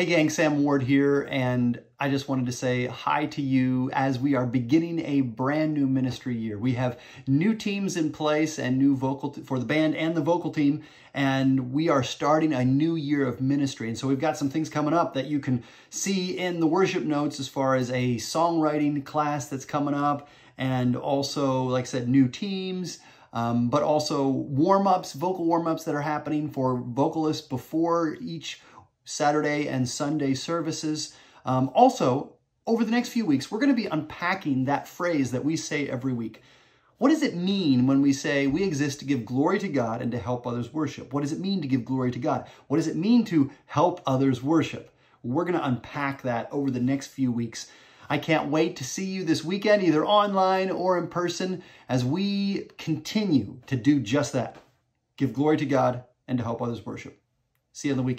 Hey gang, Sam Ward here, and I just wanted to say hi to you as we are beginning a brand new ministry year. We have new teams in place and new vocal for the band and the vocal team, and we are starting a new year of ministry. And so we've got some things coming up that you can see in the worship notes as far as a songwriting class that's coming up, and also, like I said, new teams. Um, but also warm-ups, vocal warm-ups that are happening for vocalists before each Saturday and Sunday services. Um, also, over the next few weeks, we're going to be unpacking that phrase that we say every week. What does it mean when we say we exist to give glory to God and to help others worship? What does it mean to give glory to God? What does it mean to help others worship? We're going to unpack that over the next few weeks. I can't wait to see you this weekend, either online or in person, as we continue to do just that give glory to God and to help others worship. See you on the weekend.